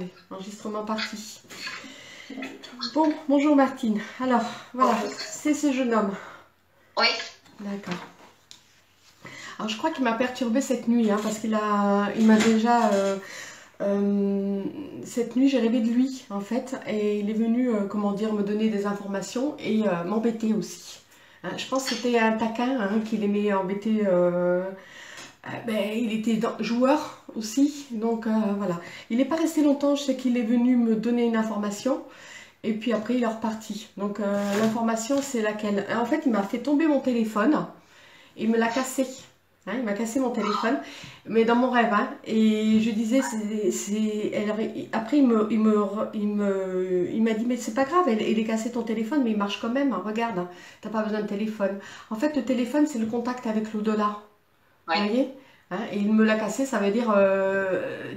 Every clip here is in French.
Allez, enregistrement parti. Bon, bonjour Martine. Alors, voilà, c'est ce jeune homme. Oui. D'accord. Alors, je crois qu'il m'a perturbé cette nuit, hein, parce qu'il a, il m'a déjà. euh, euh, cette nuit, j'ai rêvé de lui, en fait, et il est venu, euh, comment dire, me donner des informations et m'embêter aussi. Hein, je pense que c'était un taquin hein, qu'il aimait embêter. Euh, ben, il était joueur aussi, donc euh, voilà. Il n'est pas resté longtemps, je sais qu'il est venu me donner une information, et puis après il est reparti. Donc euh, l'information c'est laquelle? En fait, il m'a fait tomber mon téléphone, il me l'a cassé. Hein, il m'a cassé mon téléphone, mais dans mon rêve, hein, et je disais, après il me, il me, il me, il m'a dit, mais c'est pas grave, il, il est cassé ton téléphone, mais il marche quand même, hein, regarde, hein, t'as pas besoin de téléphone. En fait, le téléphone, c'est le contact avec l'au-delà. Vous voyez? Hein, et il me l'a cassé, ça veut dire euh,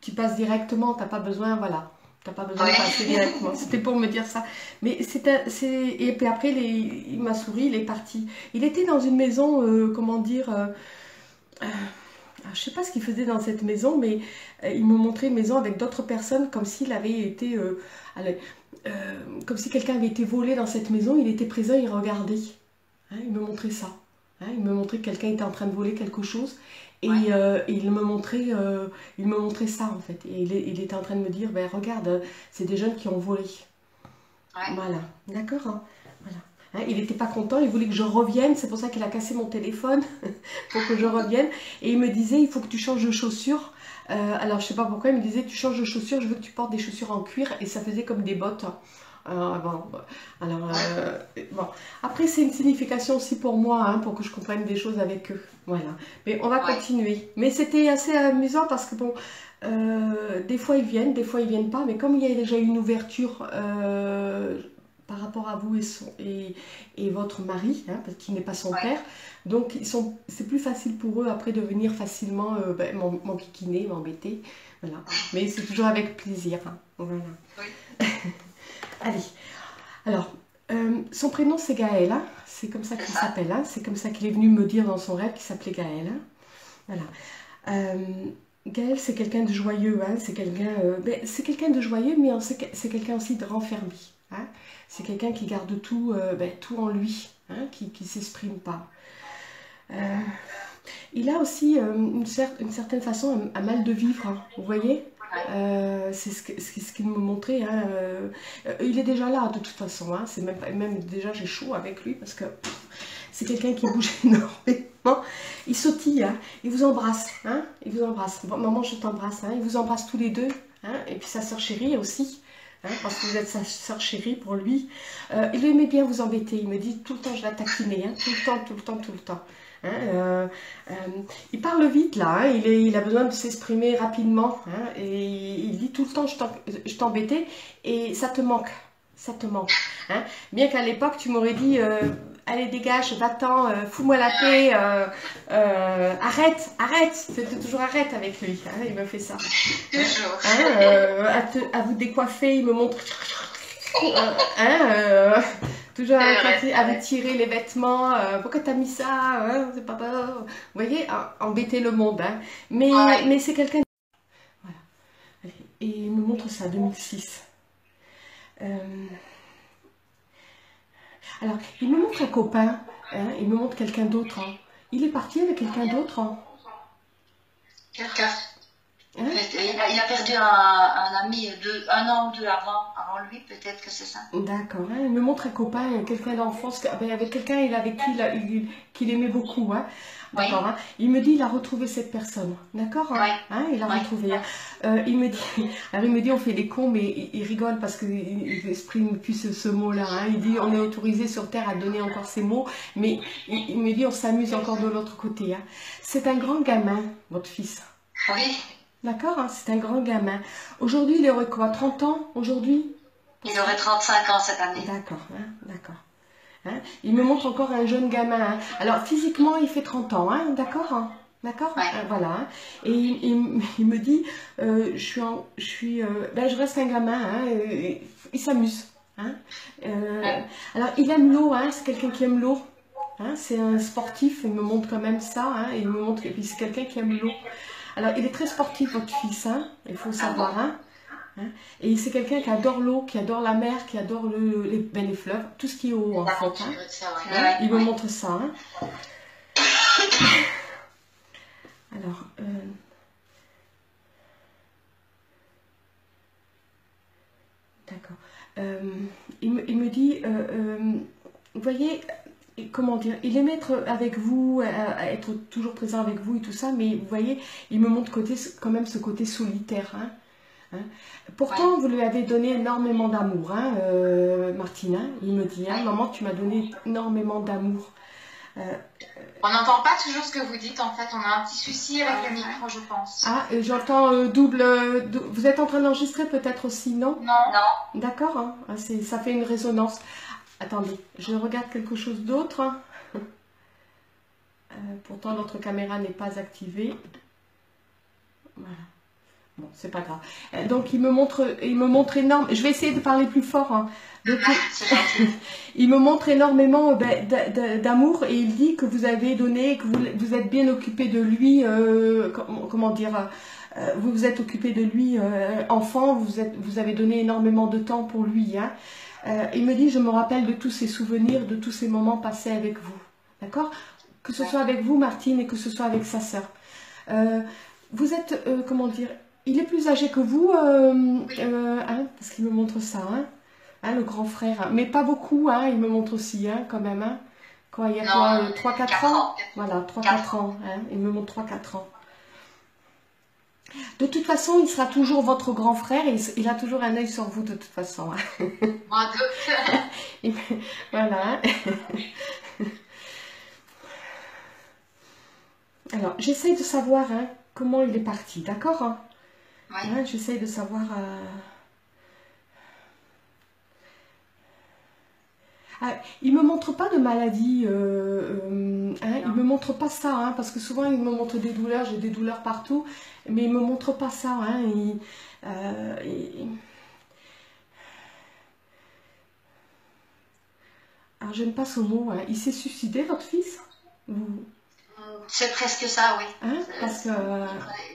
tu passes directement, t'as pas besoin, voilà. T'as pas besoin de passer directement. C'était pour me dire ça. Mais c'était, c'est, et puis après, il, m'a souri, il est parti. Il était dans une maison, euh, comment dire, euh, euh, alors, je sais pas ce qu'il faisait dans cette maison, mais euh, il me montrait une maison avec d'autres personnes, comme s'il avait été, euh, allez, euh, comme si quelqu'un avait été volé dans cette maison. Il était présent, il regardait. Hein, il me montrait ça. Hein, il me montrait que quelqu'un était en train de voler quelque chose. Et, Ouais. euh, et il me montrait, euh, il me montrait ça en fait. Et il, était en train de me dire, ben regarde, c'est des jeunes qui ont volé. Ouais. Voilà, d'accord. hein, Voilà. Hein, il n'était pas content, il voulait que je revienne, c'est pour ça qu'il a cassé mon téléphone pour que je revienne. Et il me disait, il faut que tu changes de chaussures. Euh, alors je sais pas pourquoi, il me disait, tu changes de chaussures, je veux que tu portes des chaussures en cuir. Et ça faisait comme des bottes. Euh, bon, alors, euh, bon. Après, c'est une signification aussi pour moi, hein, pour que je comprenne des choses avec eux. Voilà. Mais on va Ouais. continuer. Mais c'était assez amusant parce que bon, euh, des fois ils viennent, des fois ils viennent pas. Mais comme il y a déjà une ouverture euh, par rapport à vous et, son, et, et votre mari, hein, parce qu'il n'est pas son Ouais. père, donc c'est plus facile pour eux après de venir facilement ben, m'en- m'enquiquiner, m'embêter. Voilà. Mais c'est toujours avec plaisir. hein. Voilà. Oui. Allez. Alors, euh, son prénom c'est Gaël, c'est comme ça qu'il s'appelle, hein. c'est comme ça qu'il est venu me dire dans son rêve qu'il s'appelait Gaël. hein. Voilà. Euh, Gaël c'est quelqu'un de joyeux, hein. c'est quelqu'un euh, ben, de joyeux, mais c'est quelqu'un aussi de renfermé. hein. C'est quelqu'un qui garde tout, euh, ben, en lui, qui ne s'exprime pas. Euh, il a aussi une, cer- une certaine façon un mal de vivre, vous voyez? Euh, c'est ce qu'il me montrait. hein, euh, il est déjà là de toute façon. hein, c'est même, même déjà j'ai chaud avec lui parce que c'est quelqu'un qui bouge énormément. Il sautille, hein, il vous embrasse, il vous embrasse. Maman, je t'embrasse. Il vous embrasse tous les deux. Et puis sa soeur chérie aussi. Hein, parce que vous êtes sa soeur chérie pour lui. Euh, il aimait bien vous embêter. Il me dit tout le temps, je la taquinais. Tout le temps, tout le temps, tout le temps. Hein, euh, euh, il parle vite là, hein, il, est- il a besoin de s'exprimer rapidement hein, et il dit tout le temps je t'em- je t'embêtais et ça te manque, ça te manque. Bien qu'à l'époque tu m'aurais dit euh, allez dégage, va-t'en, fous-moi la paix, arrête, arrête, c'était toujours arrête avec lui, il me fait ça. Toujours. À, te- à vous décoiffer, il me montre. Toujours vous tirer les vêtements. euh, pourquoi t'as mis ça hein, C'est pas. Vous voyez, embêter le monde. Hein. Mais, Ouais. mais c'est quelqu'un. Voilà. Et il me montre ça, 2006. Euh, Alors, il me montre un copain. hein, il me montre quelqu'un d'autre. hein. Il est parti avec quelqu'un d'autre. Quelqu'un. Hein Il, a, il a perdu un, un ami un an ou deux avant, avant lui, peut-être que c'est ça. D'accord, hein, il me montre un copain, quelqu'un d'enfance, ben, avec quelqu'un avec qui il, a- il- aimait beaucoup. Hein. Oui. D'accord, hein. Il me dit il a retrouvé cette personne. D'accord Oui. hein, Il a Oui. retrouvé. Euh, il me dit, alors il me dit on fait les cons, mais il, il rigole parce qu'il il exprime plus ce, ce mot-là. Il dit on est autorisé sur Terre à donner encore ces mots, mais il, me dit on s'amuse encore de l'autre côté. C'est un grand gamin, votre fils. Oui. D'accord hein, C'est un grand gamin. Aujourd'hui il aurait quoi 30 ans aujourd'hui? Il aurait 35 ans cette année. D'accord, hein, d'accord. Hein, il me montre encore un jeune gamin. hein. Alors physiquement, il fait 30 ans, hein, d'accord hein, D'accord? Ouais. Euh, Voilà. Et il, il- il me dit, euh, je suis, en- je suis, euh, ben, je reste un gamin. Et- il s'amuse. Euh, Ouais. Alors il aime l'eau. Hein, c'est quelqu'un qui aime l'eau. Hein, c'est un sportif. Il me montre quand même ça. Hein, il me montre et puis c'est quelqu'un qui aime l'eau. Alors il est très sportif votre fils. Hein, il faut savoir. Hein. Hein. Et c'est quelqu'un qui adore l'eau, qui adore la mer, qui adore le, les, ben, les fleuves, tout ce qui est eau en fait. Hein. Il me montre ça. Alors, euh, d'accord. Euh, il, me dit, euh, vous voyez, comment dire, il aime être avec vous, être toujours présent avec vous et tout ça, mais vous voyez, il me montre côté, quand même ce côté solitaire. Hein. Hein. Pourtant, vous lui avez donné énormément d'amour, hein, Martina. Il me dit, hein, maman, tu m'as donné énormément d'amour. On n'entend pas toujours ce que vous dites, en fait. On a un petit souci avec le micro, je pense. Ah, j'entends euh, double, Vous êtes en train d'enregistrer peut-être aussi, non? Non. non. D'accord, hein. ah, ça fait une résonance. Attendez, je regarde quelque chose d'autre. Euh, pourtant, notre caméra n'est pas activée. Voilà. Bon, c'est pas grave. Euh, donc, il me montre, il me montre énorme. Je vais essayer de parler plus fort. Hein. il me montre énormément euh, ben, d'amour et il dit que vous avez donné, que vous, êtes bien occupé de lui, euh, comment dire, vous vous êtes occupé de lui enfant, vous, êtes, vous avez donné énormément de temps pour lui. Hein. Il me dit, je me rappelle de tous ces souvenirs, de tous ces moments passés avec vous. D'accord? Que ce soit avec vous, Martine, et que ce soit avec sa sœur. vous êtes, comment dire, il est plus âgé que vous, euh, euh, hein, parce qu'il me montre ça, hein, hein, le grand frère. Mais pas beaucoup, hein, il me montre aussi, hein, quand même. Hein. Quoi, il y a quoi, 3-4 ans, Voilà, 3-4 ans. Hein, il me montre 3-4 ans. De toute façon, il sera toujours votre grand frère et il a toujours un œil sur vous de toute façon. Hein. Voilà. Alors, j'essaye de savoir comment il est parti, d'accord Ouais. J'essaye de savoir. Euh... il me montre pas de maladie, euh, euh hein, il me montre pas ça, hein, parce que souvent il me montre des douleurs, j'ai des douleurs partout, mais il me montre pas ça. Hein, il, euh, Alors j'aime pas ce mot. Hein. Il s'est suicidé, votre fils? C'est presque ça, oui. Hein, parce que...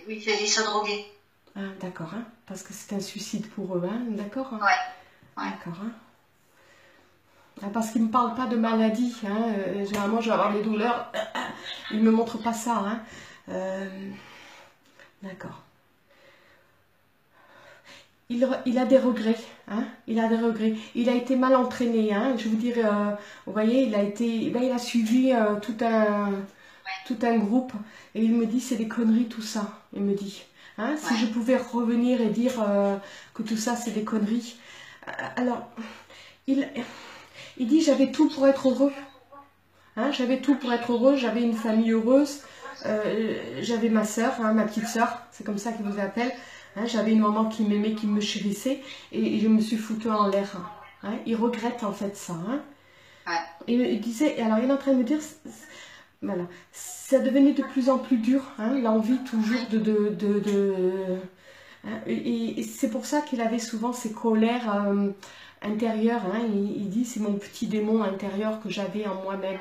Oui, il s'est drogué. Ah, d'accord, hein parce que c'est un suicide pour eux, d'accord hein Ouais. D'accord, hein ah, parce qu'ils ne me parlent pas de maladie, hein euh, généralement je vais avoir des douleurs, ils ne me montrent pas ça, hein euh, d'accord. Il, il, a des regrets, hein il a des regrets. Il a été mal entraîné, je veux dire, euh, vous voyez, il a été, ben, il a suivi tout un, tout un groupe et il me dit c'est des conneries tout ça, il me dit. Si je pouvais revenir et dire que tout ça c'est des conneries. Alors, il, il dit j'avais tout pour être heureux. Hein, j'avais tout pour être heureux, j'avais une famille heureuse, euh, j'avais ma soeur, hein, ma petite soeur, c'est comme ça qu'il vous appelle. j'avais une maman qui m'aimait, qui me chérissait, et, je me suis foutue en l'air. il regrette en fait ça. Et il disait, alors il est en train de me dire, voilà. Ça devenait de plus en plus dur, hein, l'envie toujours de... de, hein, et, c'est pour ça qu'il avait souvent ces colères euh, intérieures. Hein. il, dit, c'est mon petit démon intérieur que j'avais en moi-même.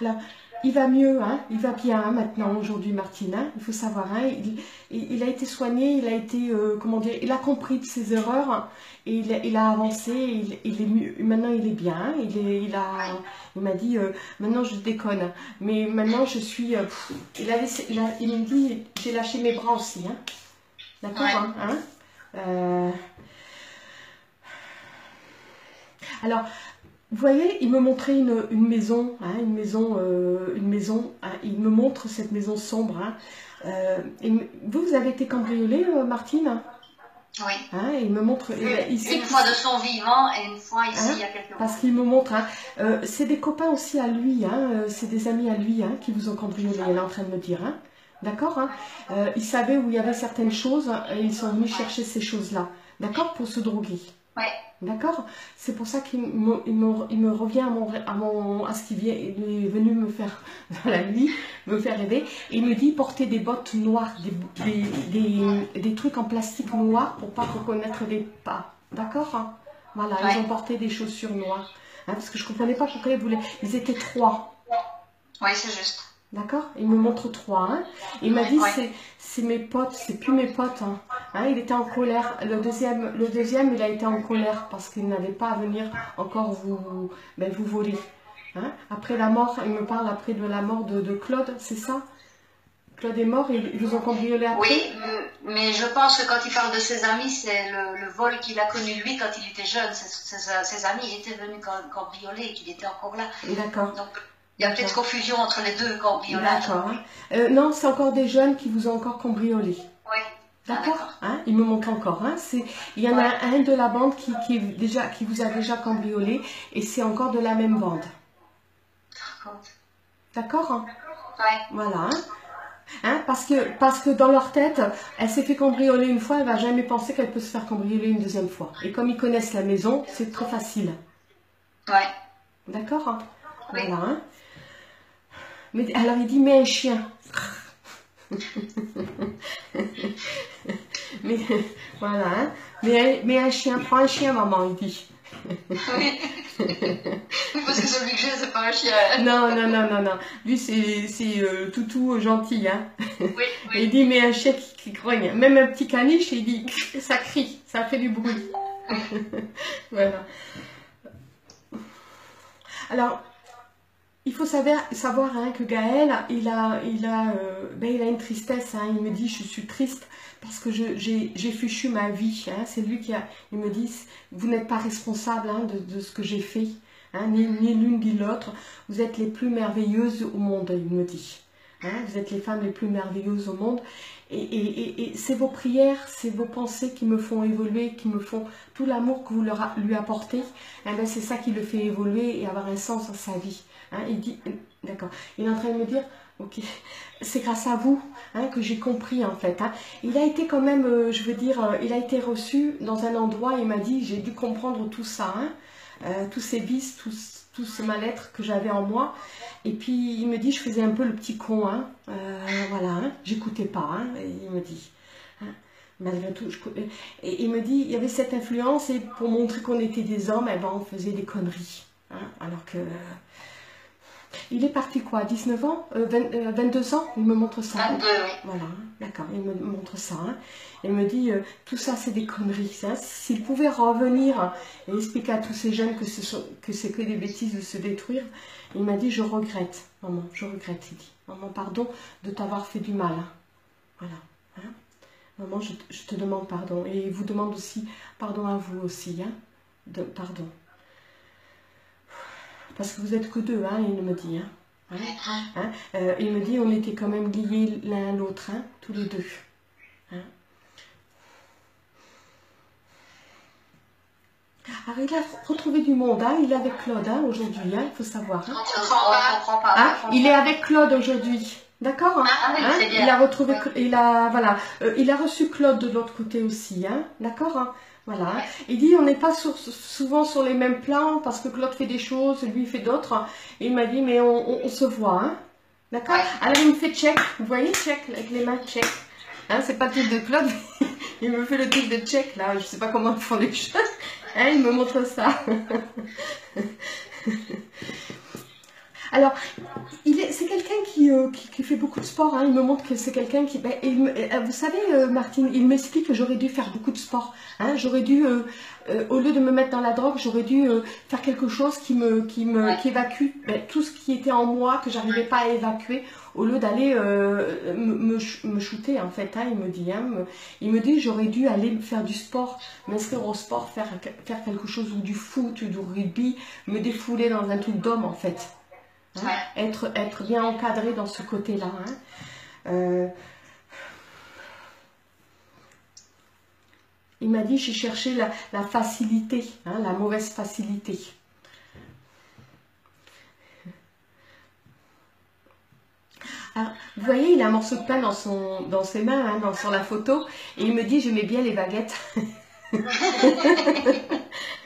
Alors, il va mieux, hein, il va bien maintenant aujourd'hui Martine, il faut savoir, hein, il, a été soigné, il a été, euh, comment dire, il a compris de ses erreurs, et il, a avancé, il, est mieux, maintenant il est bien, il, est, il, a, il m'a dit, euh, maintenant je déconne, mais maintenant je suis, euh, il, il, me dit, j'ai lâché mes bras aussi, hein, d'accord hein, alors, vous voyez, il me montrait une, maison, hein, une maison, euh, une maison. Hein, il me montre cette maison sombre. Hein. Euh, et vous, vous avez été cambriolée, euh, Martine? Oui. il me montre. Une, fois de son vivant et une fois ici il y a quelques mois. Parce qu'il me montre. c'est des copains aussi à lui. c'est des amis à lui qui vous ont cambriolé. Elle est en train de me dire. D'accord Ils savaient où il y avait certaines choses et ils sont venus chercher ces choses-là. D'accord Pour se droguer. Ouais. D'accord C'est pour ça qu'il me, il me, revient à, mon, à, mon, à ce qu'il est venu me faire, dans la nuit, me faire rêver. il me dit porter des bottes noires, des, des, des, trucs en plastique noir pour pas reconnaître les pas. D'accord hein Voilà, ils ont porté des chaussures noires. Hein, parce que je comprenais pas pourquoi ils voulaient. Ils étaient trois. Oui, c'est juste. D'accord? Il me montre trois. Hein. Il m'a dit c'est mes potes, c'est plus mes potes. Hein. Hein, il était en colère. Le deuxième, le deuxième, il a été en colère parce qu'il n'avait pas à venir encore vous, ben, vous voler. Après la mort, il me parle après de la mort de, Claude, c'est ça? Claude est mort, ils, ils vous ont cambriolé après? Oui, mais je pense que quand il parle de ses amis, c'est le, vol qu'il a connu lui quand il était jeune. Ses, amis étaient venus cambrioler et qu'il était encore là. D'accord. Il y a peut-être confusion entre les deux cambriolages. D'accord. Euh, non, c'est encore des jeunes qui vous ont encore cambriolé. Oui. D'accord hein Il me manque encore. Hein il y en a un de la bande qui, qui, déjà, qui vous a déjà cambriolé et c'est encore de la même bande. D'accord hein ouais. Voilà. Hein parce, que, parce que dans leur tête, elle s'est fait cambrioler une fois, elle va jamais penser qu'elle peut se faire cambrioler une deuxième fois. Et comme ils connaissent la maison, c'est très facile. Ouais. D'accord hein Voilà. Alors il dit, mais un chien. mais voilà, hein mais, mais un chien, prends un chien, maman, il dit. oui. Parce que celui que j'ai, c'est pas un chien. Non, non, non, non, non. Lui, c'est euh, toutou gentil. Hein. Oui, oui. il dit, mais un chien qui, qui grogne. Même un petit caniche, il dit, ça crie, ça fait du bruit. voilà. Alors, il faut savoir, hein, que Gaël, il a, il, euh, ben, une tristesse. Hein. il me dit, je suis triste parce que j'ai fichu ma vie. Hein. c'est lui qui a, me dit, vous n'êtes pas responsable de, ce que j'ai fait. ni l'une ni l'autre. Vous êtes les plus merveilleuses au monde, il me dit. vous êtes les femmes les plus merveilleuses au monde. Et, c'est vos prières, c'est vos pensées qui me font évoluer, qui me font tout l'amour que vous leur lui apportez. Ben, c'est ça qui le fait évoluer et avoir un sens dans sa vie. Hein, il dit, d'accord, il est en train de me dire, ok, c'est grâce à vous hein, que j'ai compris en fait. Hein. Il a été quand même, euh, je veux dire, euh, il a été reçu dans un endroit, il m'a dit, j'ai dû comprendre tout ça, euh, tous ces vices, tout, ce mal-être que j'avais en moi. Et puis il me dit, je faisais un peu le petit con, voilà, j'écoutais pas, il me dit malgré tout. Et il me dit, il y avait cette influence et pour montrer qu'on était des hommes, eh ben, on faisait des conneries. alors que il est parti quoi 19 ans 22 euh, euh, ans Il me montre ça. 22, oui. Voilà, d'accord, il me montre ça. Hein. Il me dit, euh, tout ça c'est des conneries. S'il pouvait revenir et expliquer à tous ces jeunes que c'est que, des bêtises de se détruire, il m'a dit, je regrette, maman, je regrette, il dit. Maman, pardon de t'avoir fait du mal. Voilà. Hein. Maman, je, te demande pardon. Et il vous demande aussi pardon à vous aussi. Hein. De, pardon. Parce que vous êtes que deux, hein, il me dit. Hein. Hein, hein? Euh, il me dit on était quand même liés l'un à l'autre, hein, tous les deux. Alors il a retrouvé du monde, hein, il est avec Claude hein, aujourd'hui, il faut savoir. il est avec Claude aujourd'hui. D'accord ah, Il a retrouvé, il a, voilà, euh, il a reçu Claude de l'autre côté aussi, hein, d'accord voilà. Il dit on n'est pas souvent sur les mêmes plans parce que Claude fait des choses, lui fait d'autres. Et il m'a dit mais on, se voit. Hein. D'accord Alors il me fait check. Vous voyez check avec les mains check. Hein, c'est pas le truc de Claude. il me fait le truc de check là. Je sais pas comment ils font les choses. Hein, il me montre ça. Alors, c'est quelqu'un euh, qui, fait beaucoup de sport. Hein. Il me montre que c'est quelqu'un qui... Ben, euh, vous savez, euh, Martine, il m'explique que j'aurais dû faire beaucoup de sport. Hein. J'aurais dû, au lieu de me mettre dans la drogue, j'aurais dû faire quelque chose qui me, qui me, évacue ben, tout ce qui était en moi que j'arrivais pas à évacuer, au lieu d'aller me, shooter en fait. Hein, il me dit, il me dit, j'aurais dû aller faire du sport, m'inscrire au sport, faire, faire quelque chose ou du foot, ou du rugby, me défouler dans un truc d'homme en fait. Hein, être, bien encadré dans ce côté-là. Hein. Euh, il m'a dit, j'ai cherché la, facilité, hein, la mauvaise facilité. vous voyez, il a un morceau de pain dans, son, dans ses mains, dans, sur la photo, et il me dit, j'aimais bien les baguettes.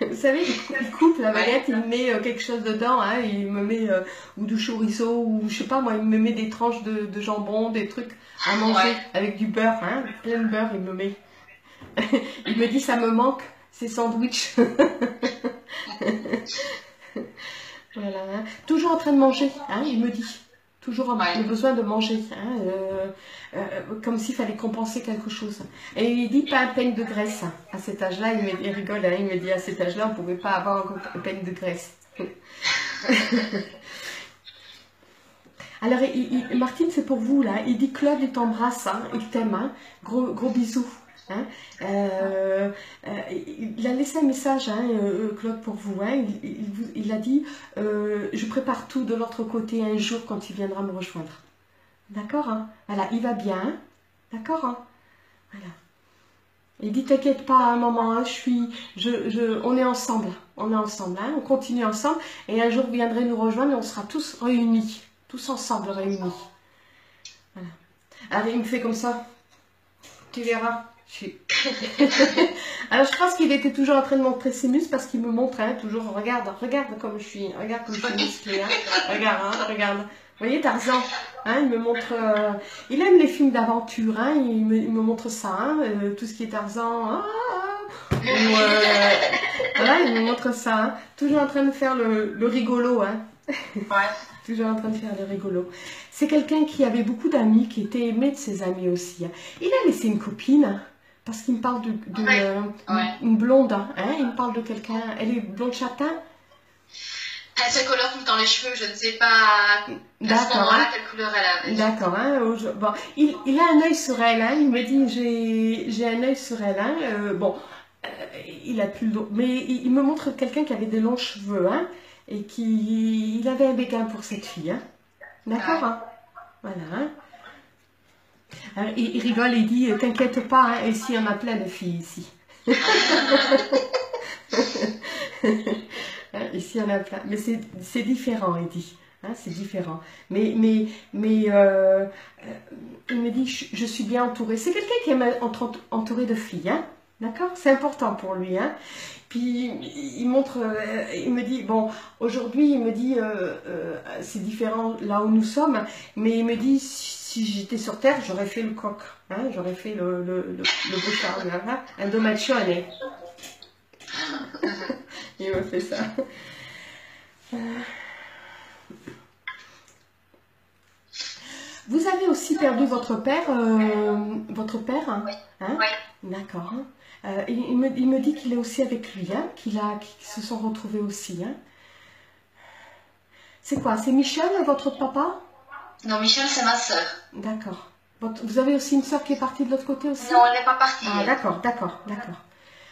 Vous savez, il coupe la baguette, il met euh, quelque chose dedans, hein, il me met euh, ou du chorizo, ou je sais pas moi, il me met des tranches de, jambon, des trucs à manger avec du beurre, hein, plein de beurre, il me met. il me dit ça me manque, ces sandwichs. voilà, hein. toujours en train de manger, hein, il me dit. Toujours le besoin de manger, hein, euh, euh, comme s'il fallait compenser quelque chose. Et il dit pas un peigne de graisse. À cet âge-là, il, me, rigole, hein, il me dit à cet âge-là, on ne pouvait pas avoir un peigne de graisse. Alors, Martine, c'est pour vous, là. Il dit Claude, il t'embrasse, hein, il t'aime. Hein. Gros, gros bisous. Hein. Euh, euh, il a laissé un message, hein, euh, Claude, pour vous. Hein. Il, a dit Je prépare tout de l'autre côté un jour quand il viendra me rejoindre. D'accord Voilà, il va bien. D'accord Voilà. Il dit T'inquiète pas, un moment, je suis, je, on est ensemble. On est ensemble. on continue ensemble. Et un jour, vous viendrez nous rejoindre et on sera tous réunis. Tous ensemble réunis. Voilà. Allez, il me fait comme ça. Tu verras. Alors je pense qu'il était toujours en train de montrer ses muscles parce qu'il me montre hein, toujours, regarde, regarde comme je suis, regarde comme je suis musclée, hein. regarde, hein, regarde. Vous voyez Tarzan, hein, il me montre, euh, il aime les films d'aventure, hein, il, me, il, me, montre ça, hein, euh, tout ce qui est Tarzan, ah, ah. euh, voilà, il me montre ça, hein. toujours en train de faire le, le rigolo, hein. Ouais. toujours en train de faire le rigolo. C'est quelqu'un qui avait beaucoup d'amis, qui était aimé de ses amis aussi. Hein. Il a laissé une copine parce qu'il me parle de, une blonde, hein, il me parle de quelqu'un, elle est blonde châtain? Elle se colore temps les cheveux, je ne sais pas. D'accord, hein. quelle couleur elle a. D'accord, hein, bon, il, il, a un œil sur elle, hein, il me dit j'ai un œil sur elle, hein, euh, bon, euh, il a plus le mais il, me montre quelqu'un qui avait des longs cheveux, hein, et qui, il avait un béguin pour cette fille, hein, d'accord, hein, voilà, hein. Hein, il, rigole et dit T'inquiète pas, hein, ici on a plein de filles ici. Hein, ici on a plein. Mais c'est différent, il dit. c'est différent. Mais, mais, mais euh, euh, il me dit Je, suis bien entourée. C'est quelqu'un qui est entouré de filles. D'accord? C'est important pour lui. Puis il montre, euh, il me dit, bon, aujourd'hui il me dit, c'est différent là où nous sommes, mais il me dit, si j'étais sur Terre, j'aurais fait le coq. Hein, j'aurais fait le, le, le, le hein, un domaccione. Il me fait ça. Vous avez aussi perdu votre père, euh, votre père, hein, oui. D'accord. Euh, il, me, il, me, dit qu'il est aussi avec lui, hein, qu'ils se sont retrouvés aussi. Hein. C'est quoi C'est Michel, votre papa? Non, Michel, c'est ma sœur. D'accord. Vous avez aussi une sœur qui est partie de l'autre côté aussi? Non, elle n'est pas partie. Ah, d'accord, d'accord, d'accord.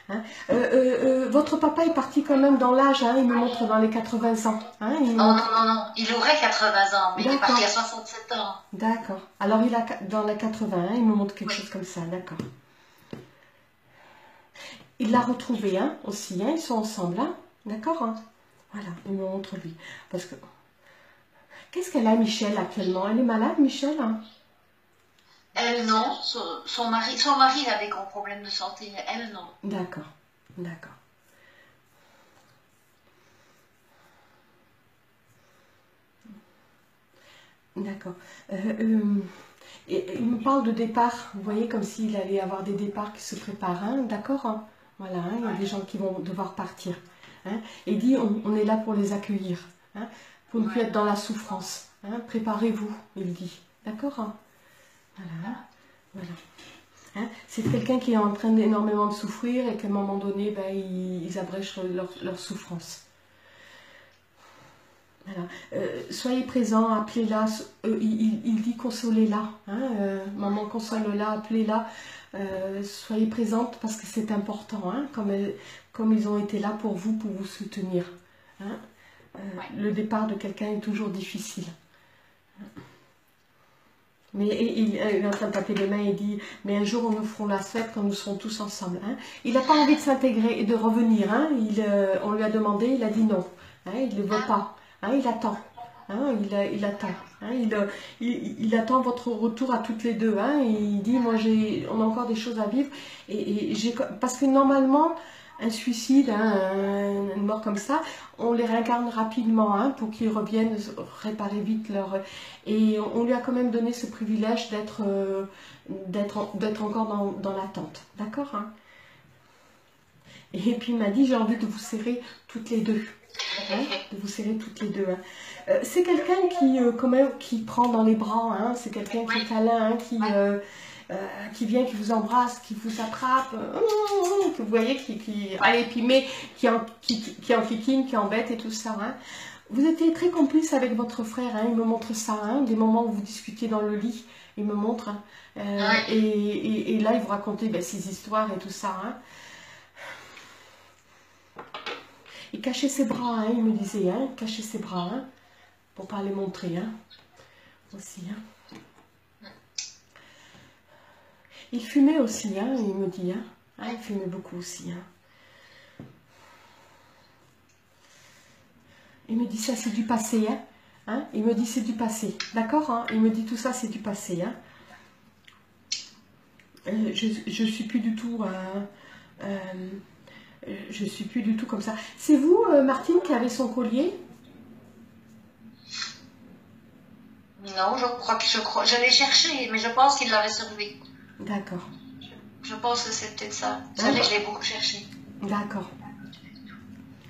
Hein euh, euh, euh, votre papa est parti quand même dans l'âge, hein, il me montre dans les 80 ans. Hein, il oh, non, non, non, il aurait 80 ans, mais il est parti à 67 ans. D'accord. Alors il a dans les 80, hein, il me montre quelque chose comme ça, d'accord. Il l'a retrouvé hein, aussi, hein, ils sont ensemble, hein, d'accord hein. Voilà, il me montre lui. Parce que Qu'est-ce qu'elle a, Michel, actuellement? Elle est malade, Michel Elle, non. Son, mari, son mari avait gros problème de santé. Elle, non. D'accord, d'accord. D'accord. Euh, euh, il me parle de départ, vous voyez, comme s'il allait avoir des départs qui se préparent, hein, d'accord hein. Voilà, hein, il y a des gens qui vont devoir partir. Hein, et il dit, on, est là pour les accueillir pour ne plus être dans la souffrance. Hein. Préparez-vous, il dit. D'accord hein. Voilà. voilà. Hein. C'est quelqu'un qui est en train d'énormément de souffrir et qu'à un moment donné, ben, ils, abrègent leur, souffrance. Voilà. Euh, soyez présents, appelez-la. Euh, il, dit consolez-la. Euh, maman, console-la, appelez-la. Soyez présente parce que c'est important, comme, comme ils ont été là pour vous, pour vous soutenir. Euh, le départ de quelqu'un est toujours difficile. Mais il, est en train de taper les mains et dit Mais un jour, nous ferons la fête quand nous serons tous ensemble. Hein. Il n'a pas envie de s'intégrer et de revenir. Hein. Il, euh, on lui a demandé, il a dit non. Hein. Il ne veut pas. Hein. Il attend. Il, il, attend. Euh, il, attend votre retour à toutes les deux. Il dit Moi, on a encore des choses à vivre. Et, parce que normalement, un suicide, hein, une mort comme ça, on les réincarne rapidement hein, pour qu'ils reviennent réparer vite leur... Et on lui a quand même donné ce privilège d'être euh, encore dans, l'attente. D'accord hein Et puis il m'a dit, j'ai envie de vous serrer toutes les deux. Hein, de vous serrer toutes les deux. Hein. Euh, c'est quelqu'un qui, euh, quand même, qui prend dans les bras, hein. c'est quelqu'un qui est câlin, hein, qui, euh, qui vient, qui vous embrasse, qui vous attrape, que vous voyez, qui, qui allez, puis mais qui en, qui, qui en qui embête et tout ça. Vous étiez très complice avec votre frère, il me montre ça, des moments où vous discutiez dans le lit, il me montre. et, et, là, il vous racontait ben, ses histoires et tout ça. Il cachait ses bras, il me disait, hein, cachait ses bras pour pas les montrer, hein. Aussi, hein. Il fumait aussi, hein, il me dit, hein. Ah, il fumait beaucoup aussi, hein. Il me dit ça c'est du passé, hein. hein. Il me dit c'est du passé, d'accord hein. Il me dit tout ça c'est du passé, hein. Euh, je, je suis plus du tout... Euh, euh, je suis plus du tout comme ça. C'est vous, Martine, qui avez son collier? Non, je crois que je crois. Je l'ai cherché, mais je pense qu'il l'avait sur lui. D'accord. Je, pense que c'est peut-être ça. Ça, je l'ai beaucoup cherché. D'accord.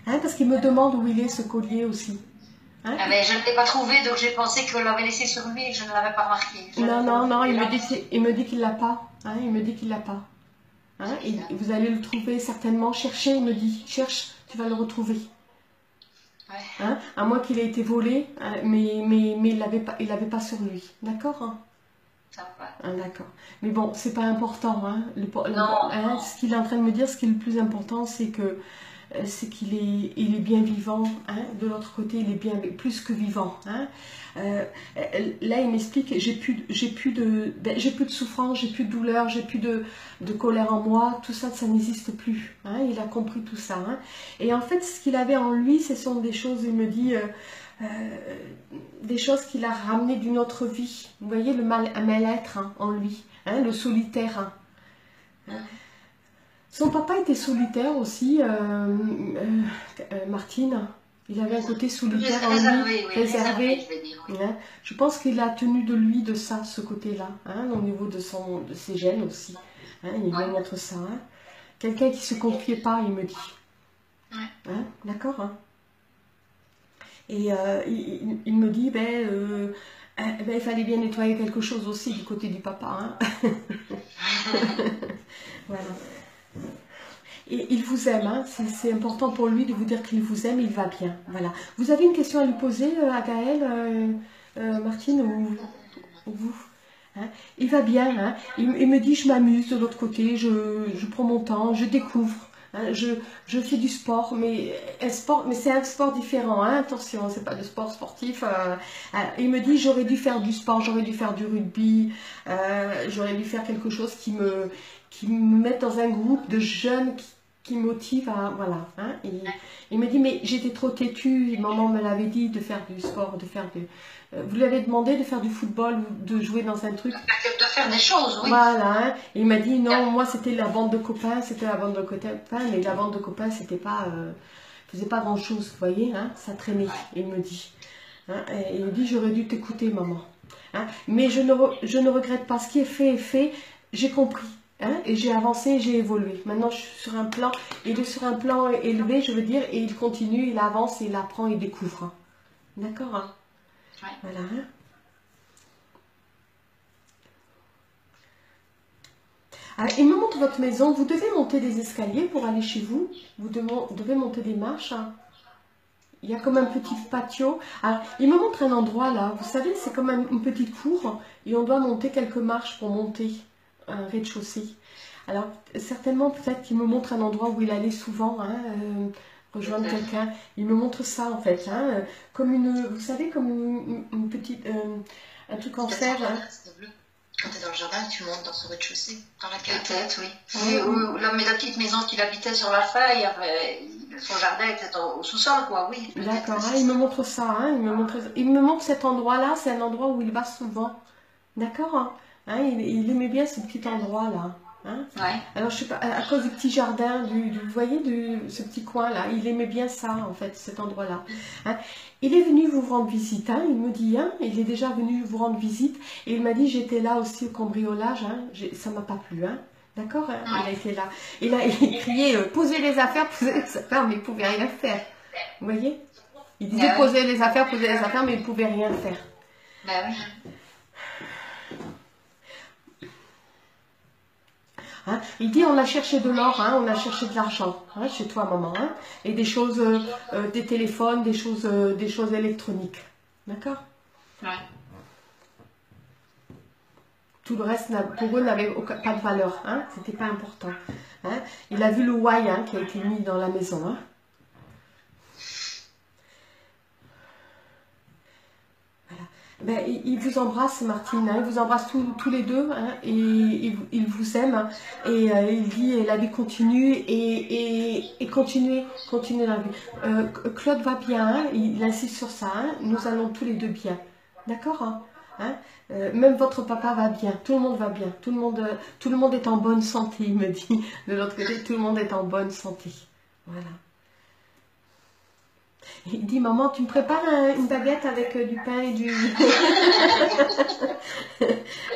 Hein, parce qu'il me demande où il est ce collier aussi. Hein? Ah, mais je ne l'ai pas trouvé, donc j'ai pensé qu'il l'avait laissé sur lui et je ne l'avais pas remarqué. non, non, non, il me, dit il me dit qu'il l'a pas. Hein, il me dit qu'il l'a pas. Hein, et vous allez le trouver certainement. Cherchez, il me dit. Cherche, tu vas le retrouver. Hein, à moins qu'il ait été volé, hein, mais, mais, mais il l'avait pas, il pas sur lui. D'accord hein? D'accord. Mais bon, c'est pas important. Le, ce qu'il est en train de me dire, ce qui est le plus important, c'est que c'est qu'il est, il est bien vivant. Hein. De l'autre côté, il est bien plus que vivant. Hein. Euh, là, il m'explique, j'ai plus, j'ai plus de, ben, j'ai plus de souffrance, j'ai plus de douleur, j'ai plus de, colère en moi. Tout ça, ça n'existe plus. Hein. Il a compris tout ça. Et en fait, ce qu'il avait en lui, ce sont des choses. Il me dit. Euh, des choses qu'il a ramenées d'une autre vie. Vous voyez le mal, mal-être en lui, le solitaire. Son papa était solitaire aussi, euh, euh, euh, Martine. Il avait un côté solitaire en lui, réservé. je, pense qu'il a tenu de lui de ça, ce côté-là, hein, au niveau de, son, de ses gènes aussi. Hein, il me montre ça. Hein. Quelqu'un qui ne se confiait pas, il me dit. D'accord Et il, me dit, ben, ben, il fallait bien nettoyer quelque chose aussi du côté du papa. voilà. Il vous aime, hein. c'est important pour lui de vous dire qu'il vous aime, il va bien. Voilà. Vous avez une question à lui poser euh, à Gaël, euh, euh, Martine, ou, vous hein? Il va bien, hein. il, me dit je m'amuse de l'autre côté, je, prends mon temps, je découvre. Je, je, fais du sport, mais, mais c'est un sport différent. Attention, c'est pas de sport sportif. il me dit j'aurais dû faire du sport, j'aurais dû faire du rugby, j'aurais dû faire quelque chose qui me, qui me mette dans un groupe de jeunes qui, qui motive à... Voilà. Hein, il me dit, mais j'étais trop têtue, maman me l'avait dit de faire du sport, de faire du... Euh, vous lui avez demandé de faire du football ou de jouer dans un truc? De faire des choses, oui. Voilà. Hein. il m'a dit, non, moi c'était la bande de copains, c'était la bande de copains, mais la bande de copains, c'était pas... Euh, faisait pas grand chose, vous voyez, hein, ça traînait, il me dit. Hein, et il me dit, j'aurais dû t'écouter, maman. Hein, mais je ne, je ne regrette pas, ce qui est fait est fait, j'ai compris. Hein, et j'ai avancé, j'ai évolué. Maintenant, je suis sur un plan, il est sur un plan élevé, je veux dire, et il continue, il avance, il apprend, il découvre. Hein. D'accord hein? Voilà. Ah, il me montre votre maison. Vous devez monter des escaliers pour aller chez vous. Vous devez monter des marches. Il y a comme un petit patio. Alors, il me montre un endroit là. Vous savez, c'est comme une petite cour. Et on doit monter quelques marches pour monter un rez-de-chaussée. Alors, certainement, peut-être qu'il me montre un endroit où il allait souvent hein, euh, rejoindre quelqu'un. Il me montre ça, en fait. Hein, comme une, vous savez, comme une, petite, euh, un truc en fer. Hein. Quand tu es dans le jardin, tu montes dans ce rez-de-chaussée. Dans la tête, oui. oui, oui. La, la, petite maison qu'il habitait sur la feuille, son jardin était au, sous-sol, quoi, oui. D'accord, il me montre ça. il, me montre, il me montre cet endroit-là, c'est un endroit où il va souvent. D'accord Hein, il, aimait bien ce petit endroit-là. Hein. Alors, je sais pas, à cause du petit jardin, du, vous voyez, de ce petit coin-là, il aimait bien ça, en fait, cet endroit-là. Hein. Il est venu vous rendre visite, il me dit, il est déjà venu vous rendre visite, et il m'a dit, j'étais là aussi au cambriolage, ça m'a pas plu. D'accord hein, Il a été là. Il a il criait euh, posez les affaires, posez les affaires, mais il ne pouvait rien faire. Vous voyez? Il disait Ah posez les affaires, posez les affaires, mais il ne pouvait rien faire. Bah oui. Hein il dit on a cherché de l'or, hein, on a cherché de l'argent hein, chez toi maman, et des choses, euh, euh, des téléphones, des choses, euh, des choses électroniques. D'accord? Ouais. Tout le reste pour eux n'avait pas de valeur, hein, c'était pas important. Hein. Il a vu le why qui a été mis dans la maison. Hein. Voilà. Ben, il, vous embrasse, Martine, hein, il vous embrasse tous, les deux, hein, et il, vous aime, hein, et euh, il dit la vie continue, et, et, continuez, continuez la vie. Euh, Claude va bien, il insiste sur ça, nous allons tous les deux bien, d'accord euh, même votre papa va bien, tout le monde va bien, tout le monde, tout le monde est en bonne santé, il me dit. De l'autre côté, tout le monde est en bonne santé. Voilà. Il dit, maman, tu me prépares un- une baguette avec euh, du pain et du...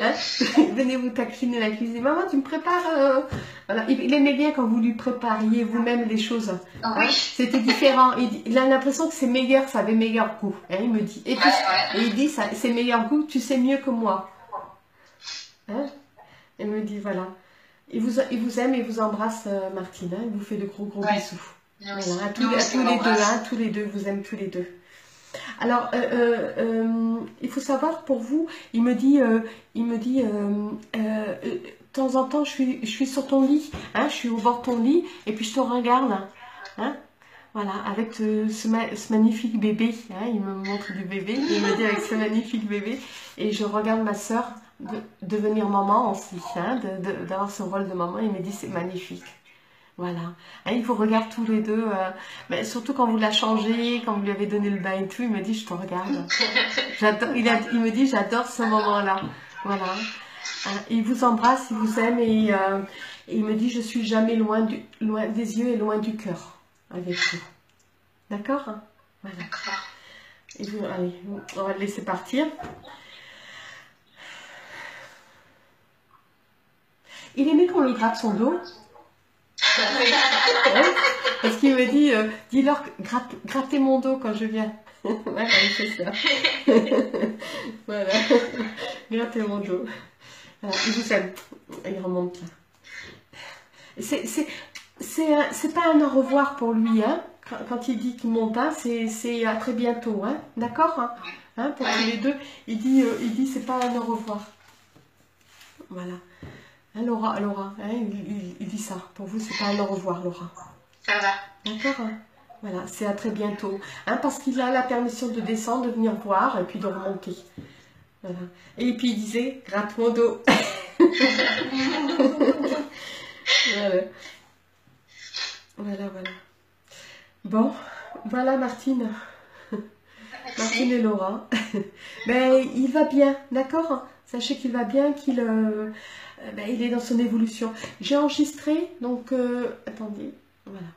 Hein? Venez vous taquiner la cuisine. Maman, tu me prépares... euh, Voilà. Il, aimait bien quand vous lui prépariez vous-même les choses. Ah Hein? oui. C'était différent. Il, dit- il a l'impression que c'est meilleur, ça avait meilleur goût. hein, il me dit. Et puis, Ouais, ouais. et il dit, ça, c'est meilleur goût, tu sais mieux que moi. Hein? Il me dit, voilà. Il vous, il vous aime et vous embrasse, euh, Martine. il vous fait de gros, gros Ouais. bisous. Nous aussi. Voilà, à tous, Nous à aussi, tous on les deux, hein, tous les deux, vous aime tous les deux. Alors, euh, euh, euh, il faut savoir pour vous, il me dit, il me dit, de temps en temps, je suis, je suis sur ton lit, hein, je suis au bord de ton lit, et puis je te regarde, hein, voilà, avec ce, ce ma- ce magnifique bébé, hein, il me montre du bébé, il me dit avec ce magnifique bébé, et je regarde ma soeur devenir maman aussi, hein, d'avoir ce rôle de maman, il me dit c'est magnifique. Voilà. Hein, il vous regarde tous les deux, euh, mais surtout quand vous la changé, quand vous lui avez donné le bain et tout, il me dit je te regarde. Il, a- il me dit j'adore ce moment-là. Voilà. Hein, il vous embrasse, il vous aime et, euh, et il me dit je suis jamais loin, du, loin des yeux et loin du cœur avec vous. D'accord? Voilà. Et vous- allez, on va le laisser partir. Il aimait qu'on lui gratte son dos? Parce qu'il me dit, euh, dis-leur, gratte, grattez mon dos quand je viens. voilà, ça. voilà, grattez mon dos. Il vous aime. Il remonte là. C'est, pas un au revoir pour lui, hein. Quand, il dit qu'il monte, hein, c'est, c'est à très bientôt, hein. D'accord hein Hein, Pour tous les deux, il dit, euh, il dit c'est pas un au revoir. Voilà. Hein, Laura, Laura, hein, il, il- il dit ça. Pour vous, c'est pas un au revoir, Laura. Ça va. D'accord hein Voilà, c'est à très bientôt. Hein, parce qu'il a la permission de descendre, de venir voir et puis de remonter. Voilà. Et puis il disait, gratte mon dos. voilà. Voilà, voilà. Bon, voilà Martine. Martine et Laura. ben, il va bien, d'accord Sachez qu'il va bien, qu'il euh, ben, il est dans son évolution. J'ai enregistré, donc euh, attendez, voilà.